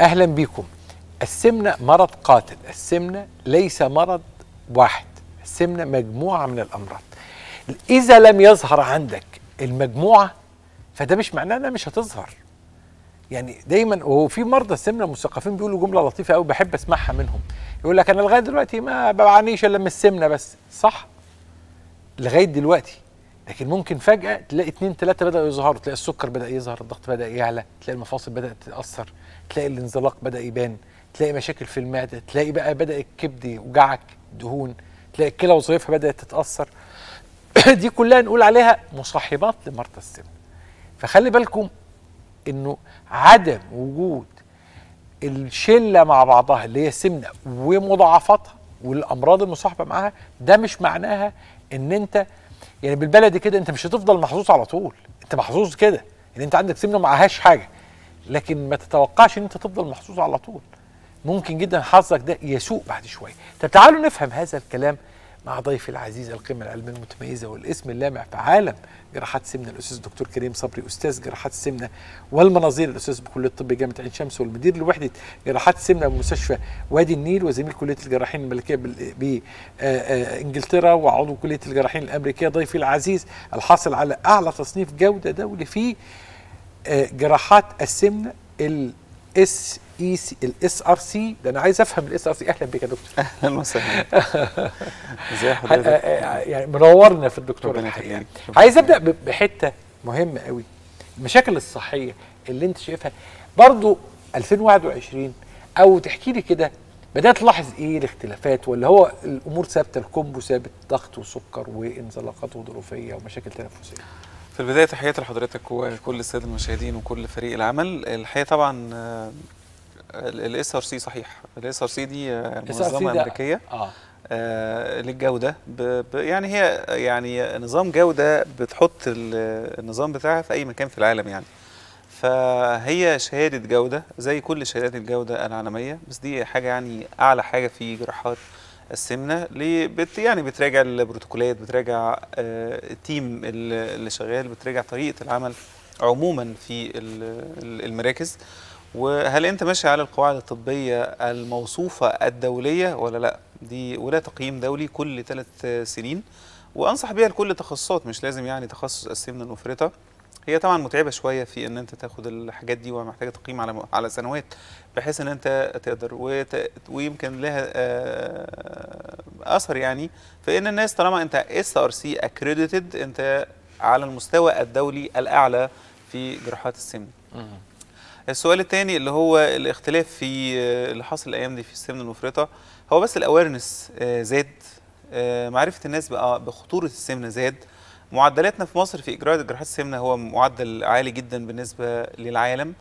أهلا بكم السمنة مرض قاتل. السمنة ليس مرض واحد. السمنة مجموعة من الأمراض. إذا لم يظهر عندك المجموعة فده مش معناه إنها مش هتظهر. يعني دايما وفي مرضى السمنة المثقفين بيقولوا جملة لطيفة قوي بحب أسمعها منهم. يقول لك أنا لغاية دلوقتي ما بعانيش إلا من السمنة بس. صح. لغاية دلوقتي. لكن ممكن فجأة تلاقي اتنين تلاتة بدأوا يظهروا تلاقي السكر بدأ يظهر الضغط بدأ يعلى تلاقي المفاصل بدأت تتأثر تلاقي الانزلاق بدأ يبان تلاقي مشاكل في المعدة تلاقي بقى بدأ الكبد يوجعك دهون تلاقي الكلى وظائفها بدأت تتأثر. دي كلها نقول عليها مصاحبات لمرضى السمنة. فخلي بالكم إنه عدم وجود الشلة مع بعضها اللي هي السمنه ومضاعفاتها والأمراض المصاحبة معاها ده مش معناها إن أنت يعني بالبلدي كده انت مش هتفضل محظوظ على طول. انت محظوظ كده. ان انت عندك سمنة ومعهاش حاجة. لكن ما تتوقعش ان انت تفضل محظوظ على طول. ممكن جدا حظك ده يسوء بعد شوية. طب تعالوا نفهم هذا الكلام مع ضيفي العزيز القيمة العلمية المتميزة والاسم اللامع في عالم جراحات السمنه الأستاذ الدكتور كريم صبري أستاذ جراحات السمنه والمناظير الأستاذ بكلية الطب جامعة عين شمس والمدير لوحده جراحات السمنه بمستشفى وادي النيل وزميل كلية الجراحين الملكية بانجلترا وعضو كلية الجراحين الأمريكية. ضيفي العزيز الحاصل على أعلى تصنيف جودة دولي في جراحات السمنة ال SRC ال SRC. ده أنا عايز أفهم ال SRC. أهلا بك يا دكتور. أهلا وسهلا. ازي حضرتك؟ يعني منورنا في الدكتور. الحقيقة. عايز أبدأ بحتة مهمة قوي. المشاكل الصحية اللي أنت شايفها. برضو 2021 أو تحكي لي كده بدأت تلاحظ إيه الاختلافات؟ ولا هو الأمور ثابتة؟ ال combo ثابت ضغط وسكر وإنزلاقات غضروفية ومشاكل تنفسية. في البداية تحياتي لحضرتك وكل السادة المشاهدين وكل فريق العمل. الحقيقة طبعا ال SRC صحيح. ال SRC دي آه، منظمة أمريكية. آه. آه، للجودة. ب... ب... يعني هي يعني نظام جودة بتحط ال- النظام بتاعها في أي مكان في العالم يعني. فهي شهادة جودة زي كل شهادات الجودة العالمية بس دي حاجة يعني أعلى حاجة في جراحات السمنة. بت يعني بتراجع البروتوكولات بتراجع آه، التيم اللي شغال بتراجع طريقة العمل عموما في ال- ال- المراكز. وهل أنت ماشي على القواعد الطبية الموصوفة الدولية ولا لا؟ دي ولا تقييم دولي كل ثلاث سنين وأنصح بيها لكل التخصصات مش لازم يعني تخصص السمنة المفرطة. هي طبعا متعبة شوية في إن أنت تاخد الحاجات دي ومحتاجة تقييم على على سنوات بحيث إن أنت تقدر. ويمكن لها آه، أثر يعني. في ان الناس طالما أنت SRC accredited أنت على المستوى الدولي الأعلى في جراحات السمنة. السؤال الثاني اللي هو الاختلاف في آه، اللي حاصل الأيام دي في السمنة المفرطة هو بس ال awareness زاد. آه، معرفة الناس بقى بخطورة السمنة زاد. معدلاتنا في مصر في اجراء جراحات السمنة هو معدل عالي جدا بالنسبة للعالم. آه،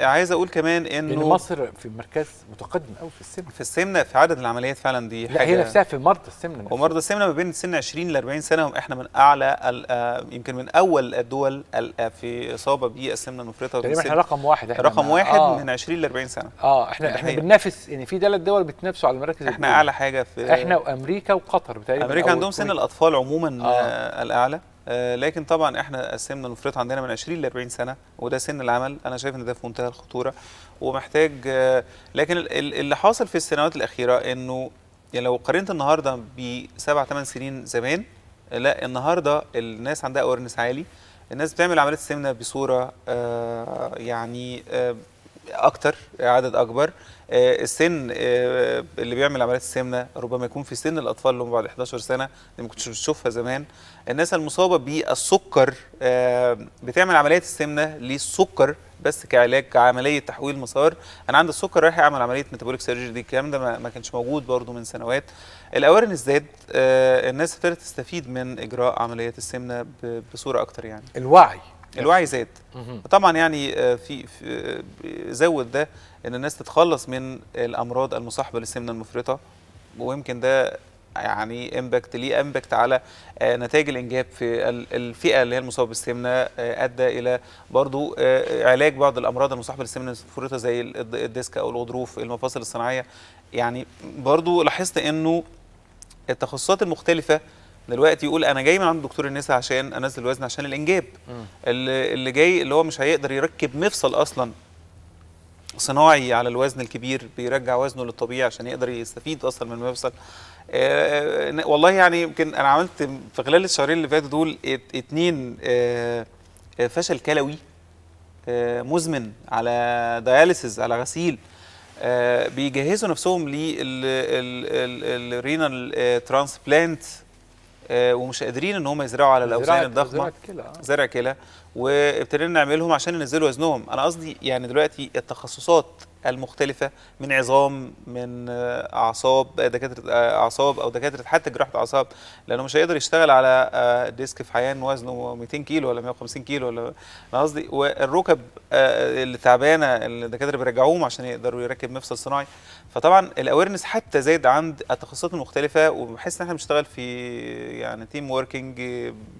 عايز أقول كمان إنه مصر في مركز متقدم قوي في السمنة في السمنة في عدد العمليات فعلا دي لا حاجة هي نفسها في مرضى السمنة نفسها. ومرضى السمنة ما بين سن 20 ل 40 سنة هم إحنا من أعلى آه، يمكن من أول الدول ال- آه، في إصابة بالسمنة المفرطة تقريبا إحنا رقم واحد إحنا رقم واحد آه. من 20 ل 40 سنة آه إحنا إحنا هي- بننافس يعني في ثلاث دول بتنافسوا على المراكز إحنا الأولى. أعلى حاجة في إحنا وأمريكا وقطر بتهيألي أمريكا عندهم سن. الأطفال عموما آه. آه. الأعلى لكن طبعا إحنا السمنه المفرطه عندنا من 20 ل 40 سنة وده سن العمل. أنا شايف إن ده في منتهى الخطورة ومحتاج آه لكن ال- ال- اللي حاصل في السنوات الأخيرة إنه يعني لو قارنت النهارده بسبع ثمان سنين زمان لا النهارده الناس عندها اويرنس عالي. الناس بتعمل عمليات السمنه بصورة آه يعني آه أكتر عدد أكبر. آه، السن آه، اللي بيعمل عمليات السمنة ربما يكون في سن الأطفال اللي هم بعد 11 سنة اللي ما كنتش بتشوفها زمان. الناس المصابة بالسكر آه، بتعمل عمليات السمنة للسكر بس كعلاج كعملية تحويل مسار. أنا عندي السكر رايح أعمل عملية metabolic surgery دي الكلام ده ما كانش موجود برضو من سنوات. ال awareness زاد الناس ابتدت تستفيد من إجراء عمليات السمنة بصورة أكتر يعني. الوعي. الوعي زاد. طبعا يعني آه، في, في آه، زود ده إن الناس تتخلص من الأمراض المصاحبة للسمنة المفرطة ويمكن ده يعني impact ليه impact على آه، نتائج الإنجاب في ال- الفئة اللي هي المصابه بالسمنة أدى إلى برضو علاج بعض الأمراض المصاحبة للسمنة المفرطة زي الد- ال disc أو الغضروف المفاصل الصناعية. يعني برضو لاحظت إنه التخصصات المختلفة دلوقتي يقول أنا جاي من عند دكتور النساء عشان أنزل وزن عشان الإنجاب. اللي اللي جاي اللي هو مش هيقدر يركب مفصل أصلا صناعي على الوزن الكبير بيرجع وزنه للطبيعي عشان يقدر يستفيد أصلا من المفصل. آه، آه، والله يعني يمكن أنا عملت في خلال الشهرين اللي فاتوا دول ات- اتنين آه، آه، فشل كلوي آه، مزمن على dialysis على غسيل. آه، بيجهزوا نفسهم لل renal transplant ومش قادرين إن هم يزرعوا على الأوزان الضخمة. آه. زرع كلى وابتدينا نعملهم عشان ينزلوا وزنهم. أنا قصدي يعني دلوقتي التخصصات المختلفة من عظام من أعصاب دكاترة آه، أعصاب أو دكاترة حتى جراحة اعصاب لأنه مش هيقدر يشتغل على آه، disc في عيان وزنه 200 كيلو ولا 150 كيلو ولا أنا قصدي والركب آه، اللي تعبانة الدكاترة بيرجعوهم عشان يقدروا يركب مفصل صناعي. فطبعا ال awareness حتى زايد عند التخصصات المختلفة وبحس إن إحنا بنشتغل في يعني team working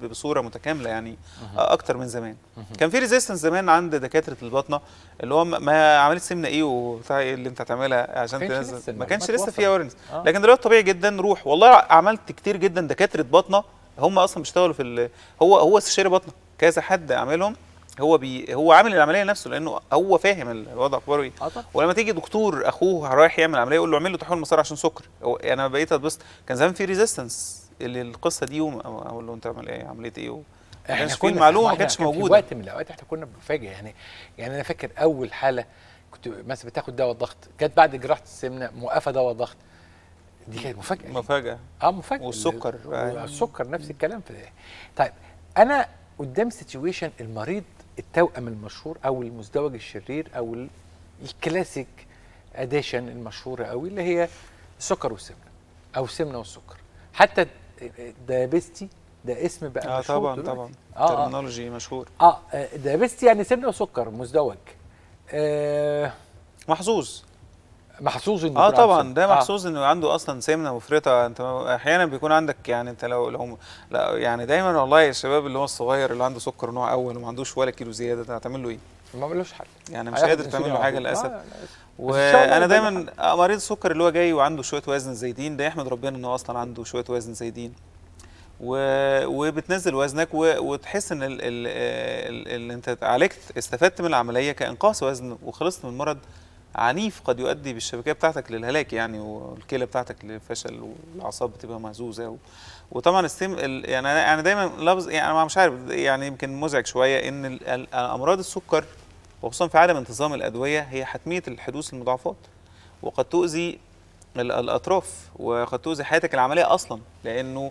بصورة متكاملة يعني أكتر من زمان. كان في resistance زمان عند دكاترة الباطنه اللي هو ما- ما عمليه سمنة إيه وبتاع إيه اللي انت هتعملها عشان تنزل. ما كانش لسه فيها وصلت. awareness آه. لكن دلوقتي طبيعي جدا روح. والله عملت كتير جدا. دكاترة باطنة هم أصلا بيشتغلوا في ال- هو هو استشاري باطنة. كذا حد عاملهم هو بي هو عامل العملية لنفسه لأنه هو فاهم الوضع اخباره إيه. طبعا. ولما تيجي دكتور أخوه رايح يعمل عملية يقول له اعمل له تحويل مسار عشان سكر. هو أنا بقيت أتبسط. كان زمان في resistance للقصة دي وم- أقول له أنت عمل إيه؟ عملية إيه؟ و- كانش في المعلومة ما كانتش كان في موجودة. وقت من الأوقات إحنا كنا بنفاجئ. يعني يعني أنا فاكر أول حالة كنت مثلا بتاخد دواء ضغط. كانت بعد جراحة السمنة موقفة دواء ضغط. دي كانت مفاجأة. مفاجأة. آه مفاجأة. والسكر. والسكر نفس الكلام في طيب أنا قدام situation المريض التوأم المشهور أو المزدوج الشرير أو ال- الكلاسيك addition المشهوره قوي اللي هي السكر والسمنة أو السمنه والسكر. حتى diabesity ده اسم بقى آه مشهور طبعا دلوقتي. طبعا. آه terminology مشهور. آه آه، diabesity يعني سمنة وسكر مزدوج. آه محظوظ محظوظ إنه آه طبعا. ده آه. محظوظ إنه عنده أصلا سمنة مفرطه أنت أحيانا بيكون عندك يعني أنت لو لو لا يعني دايما والله الشباب اللي هو الصغير اللي عنده سكر نوع أول وما عندوش ولا كيلو زيادة ده هتعمل له إيه؟ ما ملوش حل يعني مش قادر تعمل له حاجة. للأسف آه، وأنا دايما آه، مريض السكر اللي هو جاي وعنده شوية وزن زايدين ده يحمد ربنا ان هو أصلا عنده شوية وزن زايدين. وبتنزل وزنك. وتحس إن ال... ال... ال... أنت عالجت استفدت من العملية كإنقاص وزن وخلصت من مرض عنيف قد يؤدي بالشبكية بتاعتك للهلاك يعني والكلى بتاعتك للفشل والأعصاب بتبقى مهزوزة. وطبعا السم ال... يعني أنا دايما لفظ يعني أنا مش عارف يعني يمكن مزعج شوية إن أمراض السكر وخصوصا في عدم انتظام الأدوية هي حتمية الحدوث المضاعفات وقد تؤذي ال- الأطراف وقد تؤذي حياتك العملية أصلا لأنه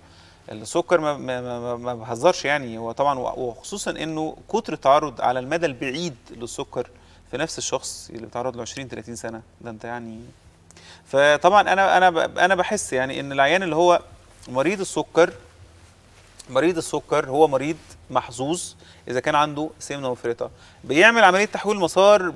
السكر ما ما ما, بهزرش يعني. هو طبعا وخصوصا إنه كتر التعرض على المدى البعيد للسكر في نفس الشخص اللي بيتعرض له 20 30 سنة. ده أنت يعني فطبعا أنا أنا أنا بحس يعني إن العيان اللي هو مريض السكر مريض السكر هو مريض محظوظ إذا كان عنده سمنة مفرطة. بيعمل عملية تحويل مسار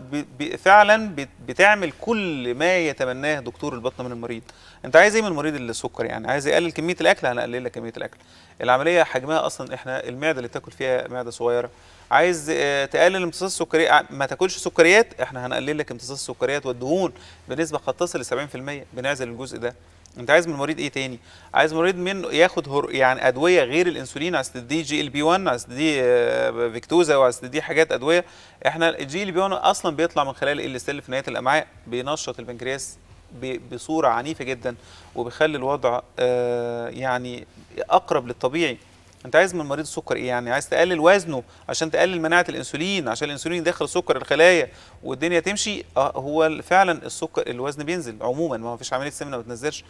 فعلا بت- بتعمل كل ما يتمناه دكتور البطنه من المريض. أنت عايز إيه من اللي السكر يعني؟ عايز يقلل كمية الأكل؟ هنقلل لك كمية الأكل. العملية حجمها أصلا إحنا المعدة اللي تاكل فيها معدة صغيرة. عايز آه، تقلل امتصاص السكريات ع- ما تاكلش سكريات إحنا هنقلل لك امتصاص السكريات والدهون بنسبة قد تصل ل 70% بنعزل الجزء ده. انت عايز من المريض إيه تاني عايز مريض منه ياخد هر... يعني أدوية غير الإنسولين عايز تديه GLP 1 عايز تديه آه، فيكتوزا وعايز تديه حاجات أدوية إحنا ال GLP 1 أصلا بيطلع من خلال ال L cell في نهاية الأمعاء بينشط البنكرياس. بصورة عنيفة جدا وبيخلي الوضع آه، يعني أقرب للطبيعي انت عايز من مريض السكر إيه يعني؟ عايز تقلل وزنه عشان تقلل مناعة الانسولين عشان الانسولين يدخل سكر الخلايا والدنيا تمشي. آه هو فعلا السكر الوزن بينزل عموما ما فيش عملية سمنة ما بتنزلش.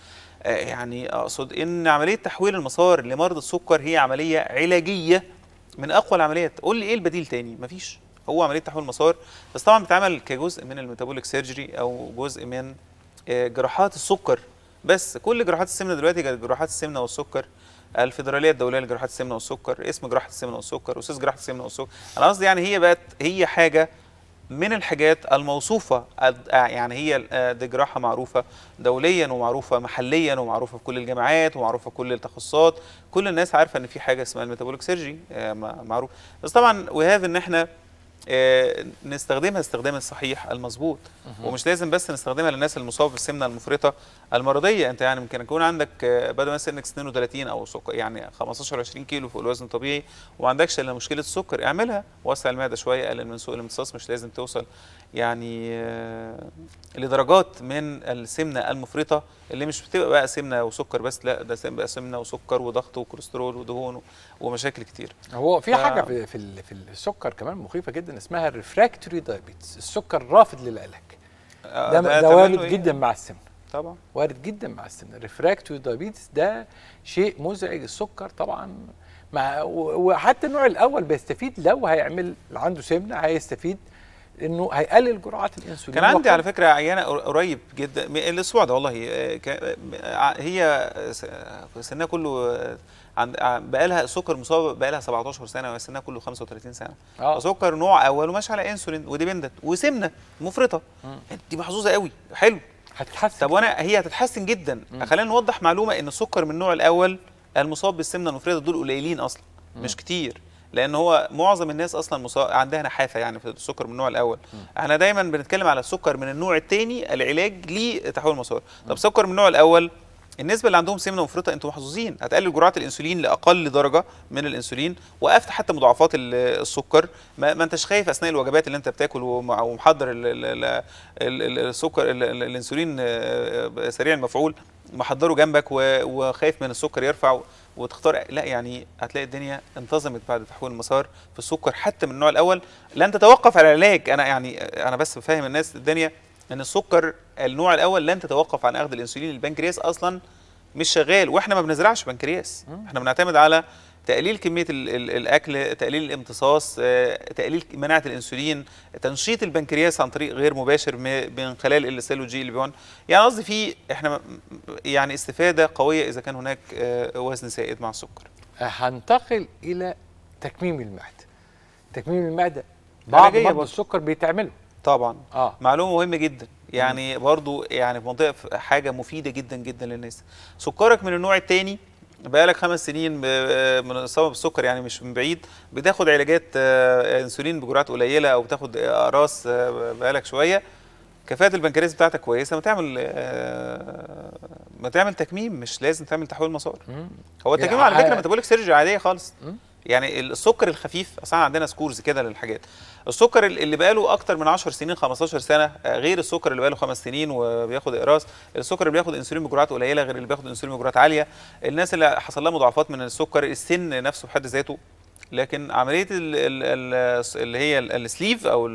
آه يعني أقصد إن عملية تحويل المسار لمرضى السكر هي عملية علاجية من أقوى العمليات. قول لي إيه البديل تاني؟ مفيش. هو عملية تحويل مسار بس طبعا بتتعمل كجزء من الميتابوليك سيرجري أو جزء من آه، جراحات السكر. بس كل جراحات السمنة دلوقتي جراحات السمنة والسكر الفيدرالية الدولية لجراحات السمنة والسكر اسم جراحة السمنة والسكر أستاذ جراحة السمنة والسكر. أنا قصدي يعني هي بقت هي حاجة من الحاجات الموصوفة آه يعني هي آه، دي جراحة معروفة دوليا ومعروفة محليا ومعروفة في كل الجامعات ومعروفة في كل التخصصات. كل الناس عارفة إن في حاجة اسمها الميتابوليك سيرجي آه، معروف. بس طبعا وهاف إن إحنا نستخدمها استخدام الصحيح المظبوط. ومش لازم بس نستخدمها للناس المصابة بالسمنة المفرطة المرضية. انت يعني ممكن يكون عندك آه، بدل ما سنك 32 أو سكر يعني 15 20 كيلو فوق الوزن الطبيعي وما عندكش إلا مشكلة السكر اعملها. وسع المعده شوية قلل من سوء الامتصاص مش لازم توصل يعني آه، لدرجات من السمنة المفرطة اللي مش بتبقى بقى سمنة وسكر بس لا ده بقى سمنة وسكر وضغط وكوليسترول ودهون ومشاكل كتير. هو في ف- حاجة في في, ال- في السكر كمان مخيفة جدا اسمها ال refractory diabetes السكر الرافض للعلاج آه، ده, ده تمام. وارد إيه؟ جدا مع السمنة. طبعا. وارد جدا مع السمنة. ال refractory diabetes ده شيء مزعج. السكر طبعا مع وحتى النوع الأول بيستفيد لو هيعمل عنده سمنة هيستفيد إنه هيقلل جرعات الإنسولين. كان عندي على فكرة عيانة قر- قريب جدا الأسبوع ده والله آه، آه، هي سنها كله آه، عند آه، بقى لها سكر مصاب بقى لها 17 سنة وسنها كله 35 سنة. آه. سكر نوع أول وماشي على إنسولين وديبندنت وسمنة مفرطة. دي محظوظة قوي حلو. هتتحسن. طب وأنا هي هتتحسن جدا. خلينا نوضح معلومة إن السكر من النوع الأول المصاب بالسمنة المفرطة دول قليلين أصلا مم. مش كتير. لأن هو معظم الناس أصلا عندها نحافة يعني في السكر من النوع الأول. مم. إحنا دايما بنتكلم على السكر من النوع الثاني العلاج لتحويل المسار. طب سكر من النوع الأول النسبة اللي عندهم سمنة مفرطه أنتم محظوظين. هتقلل جرعات الإنسولين لأقل درجة من الإنسولين وقفت حتى مضاعفات ال- السكر. ما, ما أنتش خايف أثناء الوجبات اللي أنت بتاكل ومحضر ال- ال- ال- ال- ال- السكر ال- ال- الإنسولين آه، سريع المفعول محضره جنبك وخايف من السكر يرفع وتختار لا يعني هتلاقي الدنيا انتظمت بعد تحويل المسار في السكر حتى من النوع الأول. لن تتوقف على العلاج أنا يعني أنا بس بفهم الناس الدنيا إن السكر النوع الأول لن تتوقف عن أخذ الإنسولين البنكرياس أصلا مش شغال وإحنا ما بنزرعش بنكرياس. إحنا بنعتمد على تقليل كمية ال ال الأكل تقليل الامتصاص آه، تقليل مناعة الإنسولين تنشيط البنكرياس عن طريق غير مباشر من خلال ال L cell و GLP 1 يعني قصدي في إحنا يعني استفادة قوية إذا كان هناك آه، وزن زائد مع السكر. هنتقل إلى تكميم المعدة. تكميم المعدة بعض مرضى. السكر بيتعملوا طبعا. آه. معلومة مهمة جدا. يعني برضو يعني في منطقة حاجة مفيدة جدا جدا للناس. سكرك من النوع الثاني بقالك خمس سنين ب- من الاصابه بالسكر يعني مش من بعيد بتاخد علاجات آه، إنسولين بجرعات قليلة أو بتاخد اقراص آه، بقالك شوية كفاءة البنكرياس بتاعتك كويسة ما تعمل آه، ما تعمل تكميم مش لازم تعمل تحويل مسار. هو التكميم على فكرة metabolic surgery عادية خالص. يعني السكر الخفيف أصلا عندنا scores كده للحاجات. السكر اللي بقاله أكتر من 10 سنين 15 سنة آه، غير السكر اللي بقاله خمس سنين وبياخد إقراص السكر اللي بياخد إنسولين بجرعات قليلة غير اللي بياخد إنسولين بجرعات عالية. الناس اللي حصل لها مضاعفات من السكر السن نفسه بحد ذاته. لكن عملية ال ال ال اللي هي ال- ال sleeve أو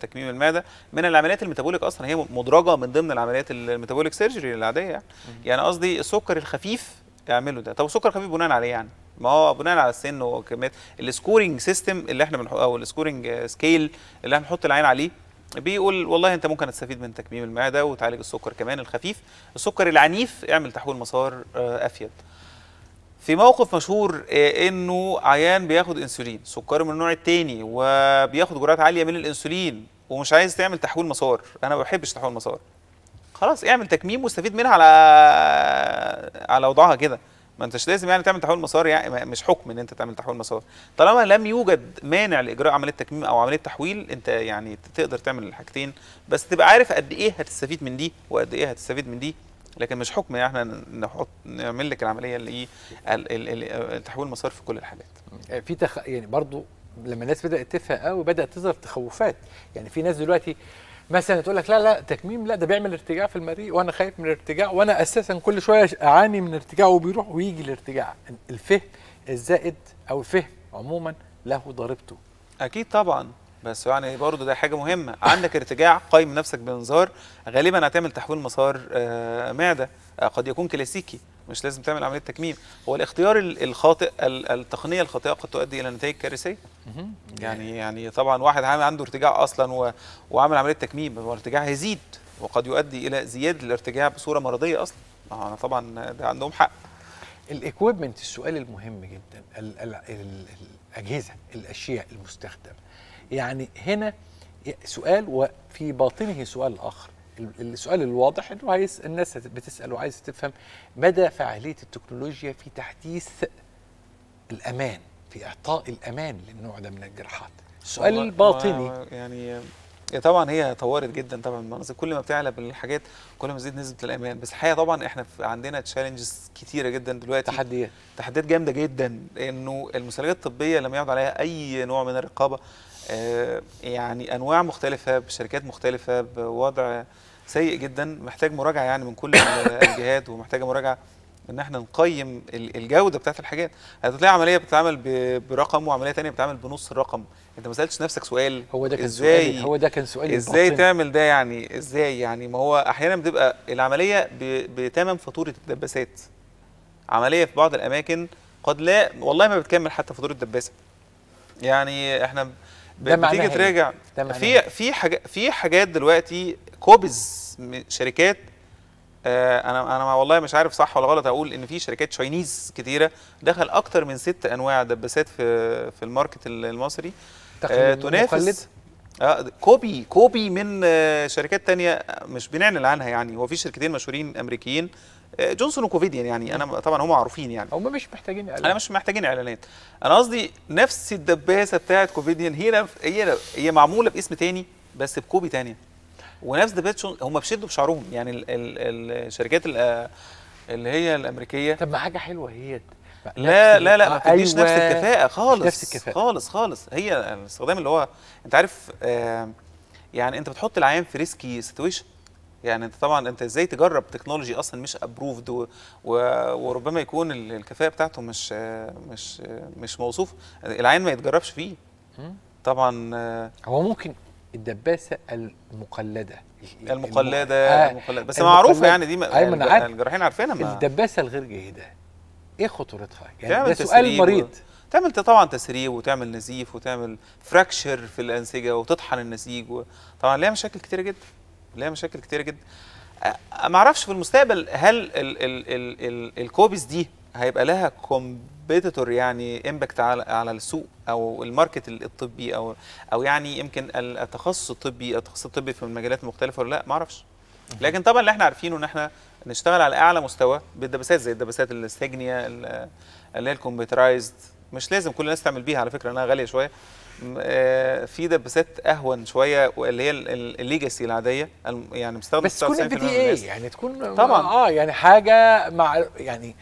تكميم المعدة من العمليات ال metabolic أصلا. هي مدرجة من ضمن العمليات ال metabolic surgery العاديه يعني. يعني قصدي السكر الخفيف اعملوا ده. طب السكر الخفيف بناء عليه يعني؟ ما هو بناء على السن وكميات ال scoring system اللي إحنا بنحط أو ال scoring scale اللي إحنا بنحط العين عليه بيقول والله انت ممكن تستفيد من تكميم المعدة وتعالج السكر كمان الخفيف. السكر العنيف اعمل تحويل مسار آه، أفيد. في موقف مشهور آه، إنه عيان بياخد إنسولين سكره من النوع الثاني وبياخد جرعات عالية من الإنسولين ومش عايز تعمل تحويل مسار. أنا ما بحبش تحويل مسار. خلاص اعمل تكميم واستفيد منها على على وضعها كده. ما انتش لازم يعني تعمل تحويل مسار يعني مش حكم ان انت تعمل تحويل مسار. طالما لم يوجد مانع لإجراء عملية تكميم أو عملية تحويل انت يعني تقدر تعمل الحاجتين. بس تبقى عارف قد إيه هتستفيد من دي وقد إيه هتستفيد من دي. لكن مش حكم يعني إحنا نحط نعمل لك العملية اللي ال- ال- ال- التحويل مسار في كل الحالات. في تخ... يعني برضو لما الناس بدأت تفهم قوي بدأت تظهر تخوفات. يعني في ناس دلوقتي مثلا تقول لك لا لا تكميم لا ده بيعمل ارتجاع في المريء وأنا خايف من الارتجاع وأنا أساسا كل شوية أعاني من ارتجاع وبيروح ويجي الارتجاع. الفهم الزائد أو الفهم عموما له ضريبته. أكيد طبعا. بس يعني برضه ده حاجة مهمة. عندك ارتجاع قايم نفسك بانذار غالبا هتعمل تحويل مسار آه، معدة آه، قد يكون كلاسيكي. مش لازم تعمل عملية تكميم. هو الاختيار ال- الخاطئ ال- التقنية الخاطئة قد تؤدي إلى نتائج كارثية. يعني يعني طبعا واحد عامل عنده ارتجاع أصلا و... وعامل عملية تكميم الارتجاع هيزيد وقد يؤدي إلى زيادة الارتجاع بصورة مرضية أصلا. أنا طبعا ده عندهم حق. الإكويبمنت السؤال المهم جدا ال ال ال الأجهزة الأشياء المستخدمة. يعني هنا سؤال وفي باطنه سؤال آخر. السؤال الواضح إنه عايز الناس بتسأل وعايزه تفهم مدى فعالية التكنولوجيا في تحديث الأمان في إعطاء الأمان للنوع ده من الجراحات. السؤال الباطني يعني طبعا هي طورت جدا طبعا المناظر كل ما بتعلى بالحاجات كل ما تزيد نسبة الأمان. بس الحقيقة طبعا إحنا عندنا تشالنجز كتيرة جدا دلوقتي. تحديات. تحديات جامدة جدا انه المسلجات الطبية لم يعد عليها أي نوع من الرقابة. يعني أنواع مختلفة بشركات مختلفة بوضع سيء جدا محتاج مراجعة يعني من كل ال- الجهات ومحتاجة مراجعة إن إحنا نقيم ال- الجودة بتاعت الحاجات. هتلاقي عملية بتتعمل برقم وعملية تانية بتتعمل بنص الرقم. أنت ما سألتش نفسك سؤال هو ده كان سؤالي هو ده كان سؤالي إزاي الباطني. تعمل ده يعني؟ إزاي يعني؟ ما هو أحيانا بتبقى العملية ب- بتمن فاتورة الدباسات. عملية في بعض الأماكن قد لا والله ما بتكمل حتى فاتورة الدباسة. يعني إحنا ده بتيجي؟ تراجع في؟ في حاجات في حاجات دلوقتي كوبز شركات آه أنا أنا والله مش عارف صح ولا غلط أقول إن في شركات Chinese كتيرة دخل أكتر من ست أنواع دباسات في في ال market المصري آه تقليد مقلد؟ تنافس آه copy copy من آه شركات تانية مش بنعلن عنها يعني هو في شركتين مشهورين أمريكيين Johnson و Covidien يعني أنا طبعا هم معروفين يعني. هم مش محتاجين أنا مش محتاجين إعلانات. أنا قصدي نفس الدباسة بتاعت Covidien هي هي هي معمولة باسم تاني بس ب copy تانية. ونفس دباسة هم بيشدوا بشعرهم يعني ال ال الشركات ال- اللي هي الأمريكية. طب ما حاجة حلوة هي لا لا لا ما بتديش نفس أيوة. الكفاءة خالص نفس الكفاءة. خالص خالص. هي الاستخدام اللي هو أنت عارف آه يعني أنت بتحط العيان في risky situation يعني انت طبعا انت إزاي تجرب technology أصلا مش approved و وربما يكون ال- الكفاءة بتاعته مش مش مش موصوف العيان ما يتجربش فيه. طبعا هو ممكن الدباسة المقلدة المقلدة آه، المقلدة بس معروفة يعني دي ما- أيوة،. الجراحين عارفينها ما- الدباسة الغير جيدة إيه خطورتها؟ يعني ده سؤال مريض تعمل طبعا تسريب وتعمل نزيف وتعمل fracture في الأنسجة وتطحن النسيج. طبعا ليها مشاكل كتيرة جدا ليها مشاكل كتيرة جدا. ما أعرفش في المستقبل هل ال ال ال ال ال copies دي هيبقى لها competitor يعني impact على على السوق أو ال market ال- الطبي أو أو يعني يمكن ال- التخصص الطبي التخصص الطبي في المجالات المختلفه ولا لأ؟ ما أعرفش. لكن طبعا اللي إحنا عارفينه إن إحنا نشتغل على أعلى مستوى بالدباسات زي الدباسات ال Signia ال- اللي هي ال computerized مش لازم كل الناس تعمل بيها على فكرة إنها غالية شوية. في دباسات أهون شوية واللي هي ال- ال- ال legacy العادية يعني مستخدم بس تكون 99% FDA يعني تكون طبعاً. آه يعني حاجة مع يعني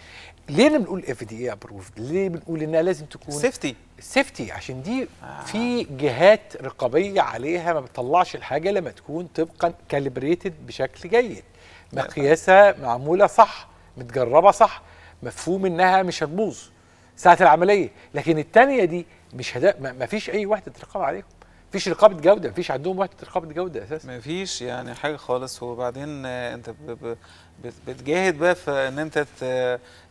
ليه بنقول FDA approved؟ ليه بنقول إنها لازم تكون safety safety عشان دي آه. في جهات رقابية عليها ما بتطلعش الحاجة لما تكون طبقا calibrated بشكل جيد مقياسها معمولة صح متجربة صح مفهوم إنها مش هتبوظ ساعة العملية لكن التانية دي مش هدا ما فيش أي وحدة رقابة عليهم. مفيش رقابة جودة مفيش عندهم وحدة رقابة جودة أساسا. ما فيش يعني حاجة خالص. وبعدين أنت بتجاهد بقى في إن أنت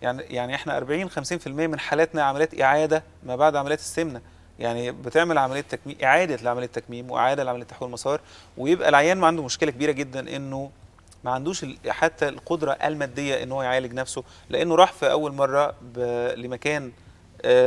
يعني يعني إحنا 40 50% من حالاتنا عمليات إعادة ما بعد عمليات السمنة. يعني بتعمل عمليه تكميم إعادة لعملية تكميم وإعادة لعملية تحويل مسار ويبقى العيان ما عنده مشكلة كبيرة جدا إنه ما عندوش حتى القدرة المادية إن هو يعالج نفسه. لأنه راح في أول مرة لمكان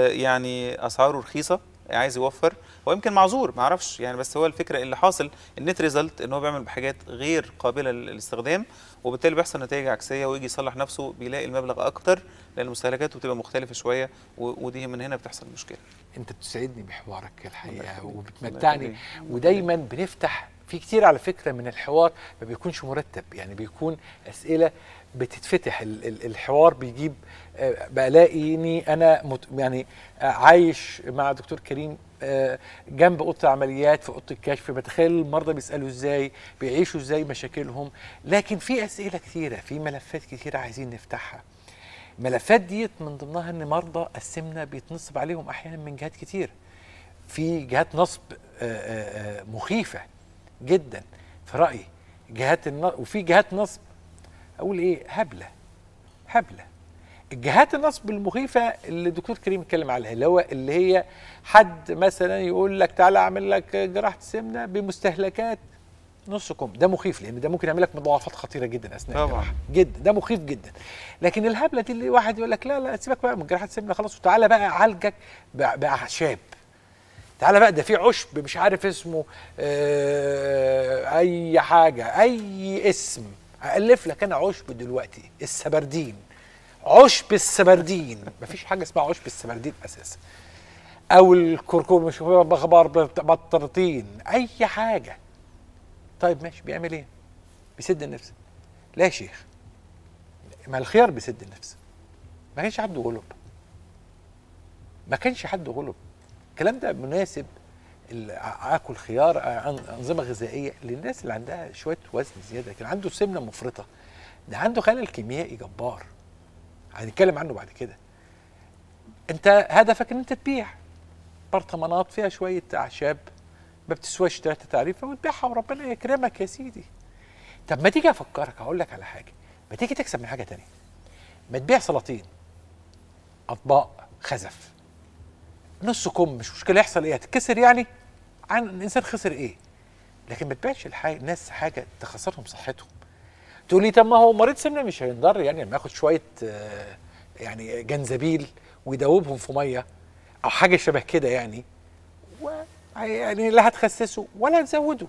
يعني أسعاره رخيصة عايز يوفر. هو يمكن معذور ما أعرفش يعني بس هو الفكرة اللي حاصل النت ريزلت إن هو بيعمل بحاجات غير قابلة للاستخدام. وبالتالي بيحصل نتائج عكسية ويجي يصلح نفسه بيلاقي المبلغ أكتر لأن مستهلكاته بتبقى مختلفة شوية ودي من هنا بتحصل مشكلة أنت بتسعدني بحوارك الحقيقة. وبتمتعني. ودايما بنفتح في كتير على فكرة من الحوار ما بيكونش مرتب يعني بيكون أسئلة بتتفتح ال- ال- الحوار بيجيب آه، بلاقيني أنا يعني آه، عايش مع دكتور كريم جنب أوضة العمليات في أوضة الكشف بتخيل المرضى بيسألوا إزاي بيعيشوا إزاي مشاكلهم. لكن في أسئلة كتيرة في ملفات كتيرة عايزين نفتحها. الملفات ديت من ضمنها إن مرضى السمنة بيتنصب عليهم أحيانا من جهات كتير. في جهات نصب آه، آه، آه، مخيفة جدا في رأيي. جهات. وفي جهات نصب أقول إيه هبلة هبلة. الجهات النصب المخيفة اللي الدكتور كريم اتكلم عليها اللي هو اللي هي حد مثلا يقول لك تعالى أعمل لك جراحة سمنه بمستهلكات نص كم ده مخيف لأن ده ممكن يعمل لك مضاعفات خطيرة جدا أثناء. الجراحة. جدا ده مخيف جدا. لكن الهبلة دي اللي واحد يقول لك لا لا سيبك بقى من جراحة السمنة خلاص وتعالى بقى أعالجك بأ- بأعشاب. تعالى بقى ده في عشب مش عارف اسمه آه أي حاجة أي اسم. الف لك أنا عشب دلوقتي السبردين. عشب السبردين مفيش حاجة اسمها عشب السبردين أساسا. أو الكركم مش بخبار بطرطين أي حاجة. طيب ماشي بيعمل إيه؟ بيسد النفس. لا يا شيخ. ما الخيار بيسد النفس. ما كانش عنده غلب. ما كانش حد غلب. الكلام ده مناسب آكل خيار أنظمة غذائية للناس اللي عندها شوية وزن زيادة. كان عنده سمنة مفرطة. ده عنده خلل كيميائي جبار. هنتكلم عنه بعد كده. انت هدفك إن انت تبيع. برطمانات فيها شوية أعشاب ما بتسواش ثلاثة تعريفه وتبيعها وربنا يكرمك يا سيدي. طب ما تيجي أفكرك هقول لك على حاجة. ما تيجي تكسب من حاجة تانية. ما تبيع سلاطين أطباق خزف. نص كم مش مشكلة يحصل إيه؟ هتتكسر يعني؟ عن الإنسان خسر إيه؟ لكن ما تبيعش الناس حاجة تخسرهم صحتهم. تقول لي طب ما هو مريض سمنة مش هينضر يعني لما ياخد شوية آه، يعني جنزبيل ويدوبهم في مية أو حاجة شبه كده يعني و يعني لا هتخسسه ولا هتزوده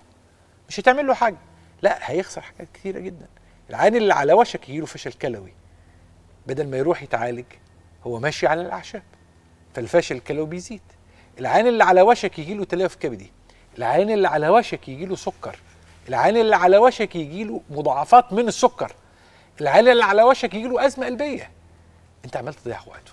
مش هتعمل له حاجة. لا هيخسر حاجات كتيرة جدا. العين اللي على وشك يجيله فشل كلوي بدل ما يروح يتعالج هو ماشي على الأعشاب فالفشل الكلوي بيزيد. العين اللي على وشك يجيله تلف كبدي العين اللي على وشك يجيله سكر العين اللي على وشك يجيله مضاعفات من السكر. العين اللي على وشك يجيله أزمة قلبية. أنت عمال تضيع وقته.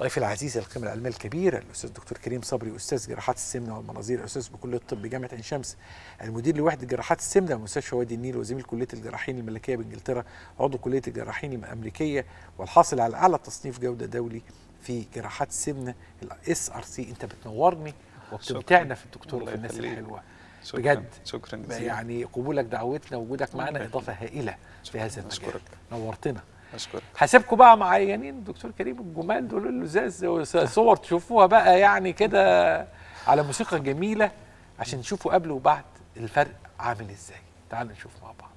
ضيفي العزيز القيمة العلمية الكبيرة الأستاذ الدكتور كريم صبري أستاذ جراحات السمنة والمناظير أستاذ بكلية الطب بجامعة عين شمس المدير لوحدة جراحات السمنة بمستشفى وادي النيل وزميل كلية الجراحين الملكية بإنجلترا عضو كلية الجراحين الأمريكية والحاصل على أعلى تصنيف جودة دولي في جراحات السمنة ال SRC أنت بتنورني وبتمتعنا في الدكتور الله في الناس يخليك. الحلوة. شكرا بجد. شكرا جزيلا يعني قبولك دعوتنا ووجودك معنا الله إضافة هائلة في. هذا المجال أشكرك. نورتنا أشكرك هسيبكم بقى مع عيانين الدكتور كريم الجمال دول اللزاز صور تشوفوها بقى يعني كده على موسيقى جميلة عشان تشوفوا قبل وبعد الفرق عامل إزاي تعالوا نشوف مع بعض